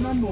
remember